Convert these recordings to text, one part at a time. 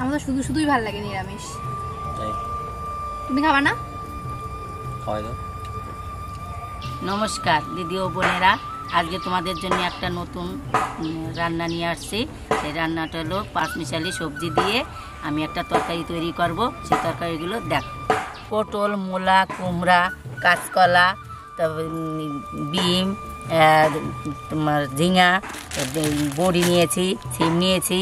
আমার তো শুধু শুধুই ভালো লাগে নিরামিষ। তাই? তুমি খাবা না? খাওয়াই দাও। নমস্কার দিদি ও বোনেরা। আজকে তোমাদের জন্য একটা নতুন রান্না নিয়ে আসছি। সেই রান্নাটা হলো পাঁচমিশালি সবজি দিয়ে আমি একটা তরকারি তৈরি করব। সেই তরকারিগুলো দেখো পটল মূলা কুমড়া কাঁচকলা তারপর বিম তোমার ঝিঙা বড়ি নিয়েছি সিম নিয়েছি,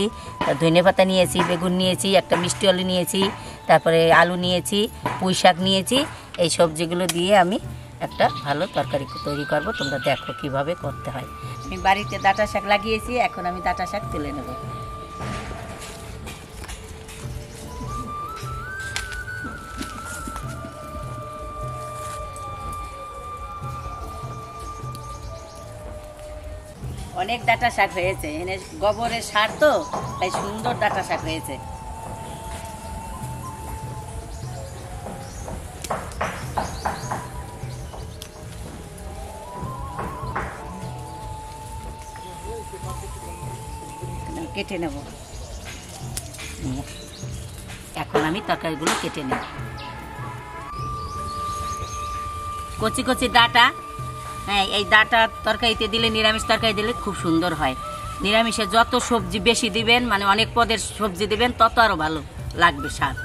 ধনে পাতা নিয়েছি, বেগুন নিয়েছি, একটা মিষ্টি আলু নিয়েছি, তারপরে আলু নিয়েছি, পুঁই শাক নিয়েছি, এই সবজিগুলো দিয়ে আমি একটা ভালো তরকারি তৈরি করব। তোমরা দেখো কীভাবে করতে হয়। আমি বাড়িতে ডাঁটা শাক লাগিয়েছি, এখন আমি ডাঁটা শাক তুলে নেব। অনেক ডাঁটা শাক হয়েছে। এনে গোবরের সার তো, তাই সুন্দর ডাঁটা শাক হয়েছে। কেটে নেব। এখন আমি তরকারিগুলো কেটে নেব। কচি কচি ডাটা হ্যাঁ এই ডাটা তরকারিতে দিলে, নিরামিষ তরকারি দিলে খুব সুন্দর হয়। নিরামিষে যত সবজি বেশি দিবেন মানে অনেক পদের সবজি দিবেন, তত আরও ভালো লাগবে স্বাদ।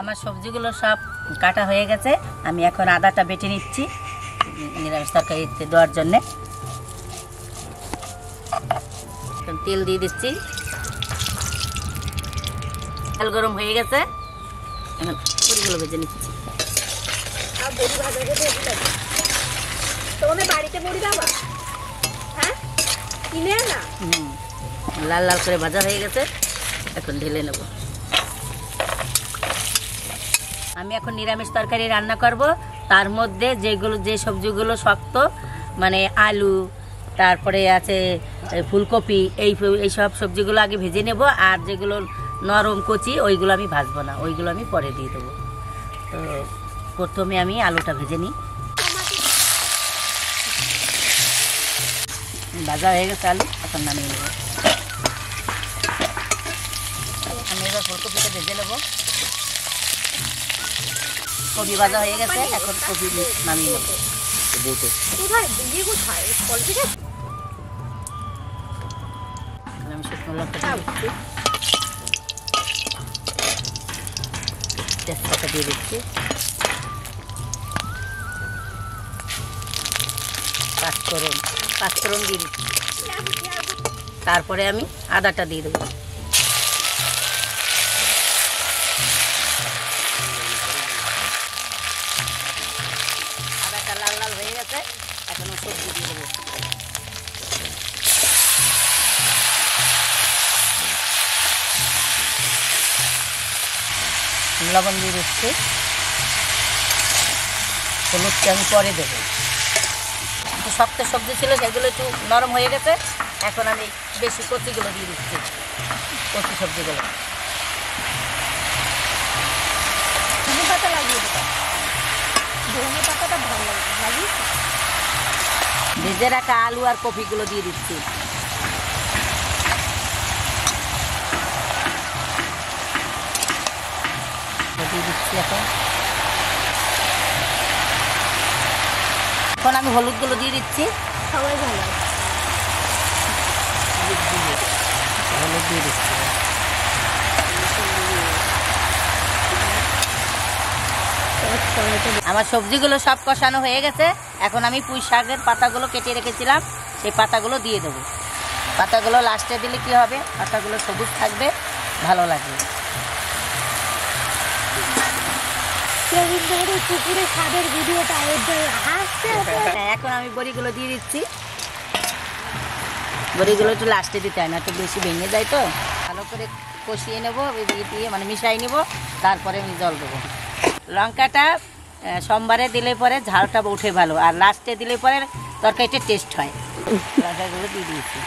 আমার সবজিগুলো সব কাটা হয়ে গেছে। আমি এখন আদাটা বেটে নিচ্ছি নিরামিষ তরকারিতে দেওয়ার জন্যে। তেল দিয়ে দিচ্ছি। তেল গরম হয়ে গেছে। এখন পুরিগুলো ভেজে নিচ্ছি। হ্যাঁ? কিনে না লাল লাল করে ভাজা হয়ে গেছে। এখন ঢেলে নেব। আমি এখন নিরামিষ তরকারি রান্না করব। তার মধ্যে যেগুলো যে সবজিগুলো শক্ত মানে আলু, তারপরে আছে ফুলকপি, এই এই সব সবজিগুলো আগে ভেজে নেব, আর যেগুলো নরম কচি, ওইগুলো আমি ভাজবো না, ওইগুলো আমি পরে দিয়ে দেবো। তো প্রথমে আমি আলুটা ভেজে নিই। ভাজা হয়ে গেছে আলু, এখন নামিয়ে নেব। আমি এবার ফুলকপিটা ভেজে নেব। কপি ভাজা হয়ে গেছে এখন কপি নামিয়ে নেব। আমি শুকনো লঙ্কা দিয়ে দিচ্ছি। তেজপাতা দিয়ে দিচ্ছি। পাঁচফোড়ন পাঁচফোড়ন দিয়ে দিচ্ছি। তারপরে আমি আদাটা দিয়ে দেবো। লবণ দিয়ে দিচ্ছি। হলুদটা আমি পরে দেবো। একটু শক্ত সবজি ছিল, সেগুলো একটু নরম হয়ে গেছে। এখন আমি বেশি কচিগুলো দিয়ে দিচ্ছি, কচি সবজিগুলো। লাগিয়ে পাতাটা ভালো লাগে ভেজে রাখা আলু আর কপিগুলো দিয়ে দিচ্ছি। দিচ্ছি এখন এখন আমি হলুদগুলো দিয়ে দিচ্ছি। সবাই ভালো হলুদ দিয়ে দিচ্ছি। আমার সবজিগুলো সব কষানো হয়ে গেছে। এখন আমি পুঁই শাকের পাতাগুলো কেটে রেখেছিলাম। সেই পাতাগুলো দিয়ে দেবো। পাতাগুলো লাস্টে দিলে কি হবে? পাতাগুলো সবুজ থাকবে ভালো লাগবে। সেদিন পুকুরে ভিডিওটা হাসতে হ্যাঁ, এখন আমি বড়িগুলো দিয়ে দিচ্ছি। বড়িগুলো একটু লাস্টে দিতে হয় না একটু বেশি ভেঙে যায় তো। ভালো করে কষিয়ে নেব দিয়ে দিয়ে মানে মিশাই নেব তারপরে আমি জল দেবো। লঙ্কাটা সোমবারে দিলে পরে ঝালটা উঠে ভালো আর লাস্টে দিলে পরে তরকারিটা টেস্ট হয়। তরকারিগুলো দিয়ে দিয়েছি।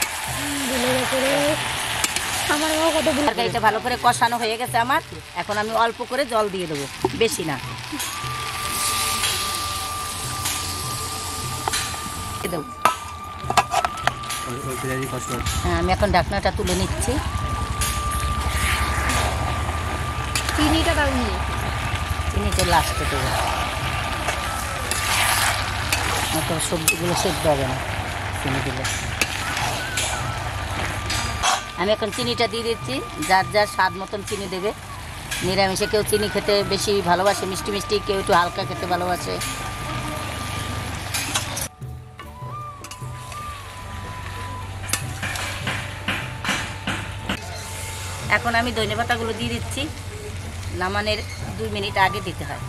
আমার তরকারিটা ভালো করে কষানো হয়ে গেছে আমার এখন আমি অল্প করে জল দিয়ে দেবো বেশি না। দিয়ে দেবো। হ্যাঁ, আমি এখন ঢাকনাটা তুলে নিচ্ছি। চিনিটা চিনিটা লাস্টে দেবো। তো সবজিগুলো সেদ্ধ হবে না চিনি দিলে। আমি এখন চিনিটা দিয়ে দিচ্ছি। যার যার স্বাদ মতন চিনি দেবে। নিরামিষে কেউ চিনি খেতে বেশি ভালোবাসে মিষ্টি মিষ্টি কেউ একটু হালকা খেতে ভালোবাসে। এখন আমি ধনে পাতাগুলো দিয়ে দিচ্ছি। নামানের দুই মিনিট আগে দিতে হয়।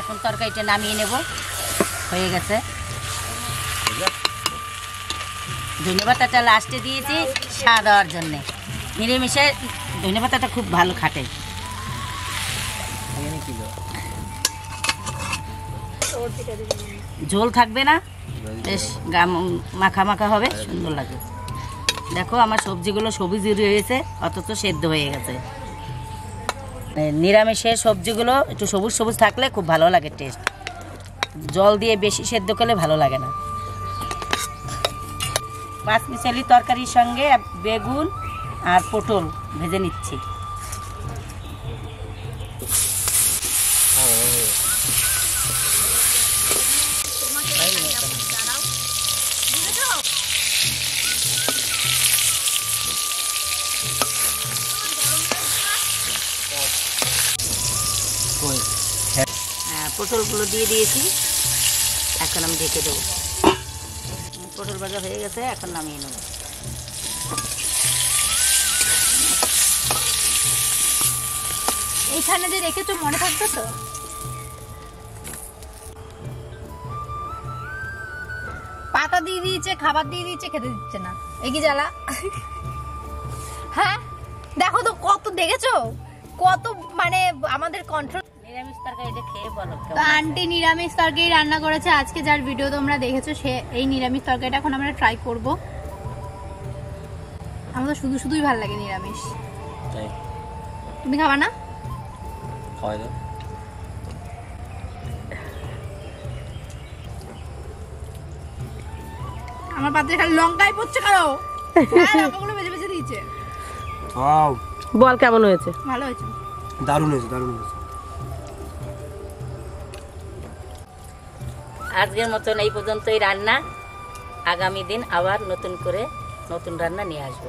এখন তরকারিটা নামিয়ে নেব। হয়ে গেছে। ধনে পাতাটা লাস্টে দিয়েছি স্বাদ দেওয়ার জন্যে। নিরামিষে ধনে পাতাটা খুব ভালো খাটে? ঝোল থাকবে না? বেশ গাম মাখা মাখা হবে সুন্দর লাগে। দেখো আমার সবজিগুলো সবুজ হয়েছে অথচ সেদ্ধ হয়ে গেছে। এ, নিরামিষের সবজিগুলো একটু সবুজ সবুজ থাকলে খুব ভালো লাগে টেস্ট জল দিয়ে বেশি সেদ্ধ করলে ভালো লাগে না। পাঁচ মিশালি তরকারির সঙ্গে বেগুন আর পটল ভেজে নিচ্ছি। পটলগুলো দিয়ে দিয়েছি। এখন আমি ঢেকে দেবো। পটল ভাজা হয়ে গেছে, এখন নামিয়ে নেব। এইখানে যে রেখেছো মনে থাকবে তো। পাতা দিয়ে দিয়েছে, খাবার দিয়ে দিয়েছে, খেতে দিচ্ছে না। কি জ্বালা? হ্যাঁ দেখো তো কত, দেখেছ? কত মানে আমাদের কন্ট্রোল নিরামিষ তরকারিটা খেয়ে বলো তো আন্টি নিরামিষ তরকারি রান্না করেছে। আজকে যার ভিডিও তোমরা দেখেছ সে এই নিরামিষ তরকারিটা এখন আমরা ট্রাই করব। আমাদের শুধু শুধুই ভালো লাগে নিরামিষ। তুমি খাবা না? খাওয়াই দাও। আমার পাত্রে খালি লঙ্কাই পড়ছে কারও লঙ্কাগুলো বেছে বেছে দিয়েছে। বল কেমন হয়েছে? ভালো হয়েছে। দারুণ হয়েছে দারুণ হয়েছে। আজকের মতন এই পর্যন্তই রান্না। আগামী দিন আবার নতুন করে নতুন রান্না নিয়ে আসব।